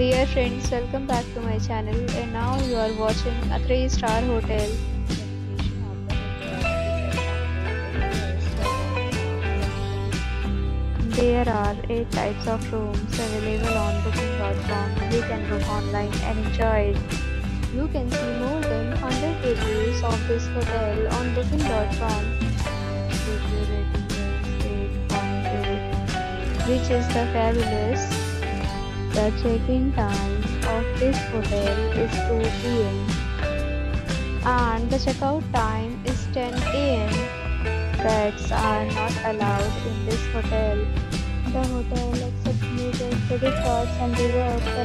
Dear friends, welcome back to my channel and now you are watching a 3 star hotel. There are 8 types of rooms available on booking.com. You can book online and enjoy it. You can see more than 100 reviews of this hotel on booking.com. Review rating is 8.8 which is the fabulous. The check-in time of this hotel is 2 p.m. and the checkout time is 10 a.m. Pets are not allowed in this hotel. The hotel accepts major credit cards and the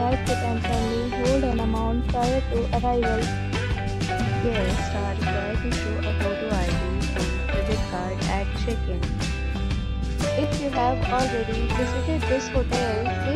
right to temporarily hold an amount prior to arrival. Guests are required to show a photo ID and credit card at check-in. If you have already visited this hotel,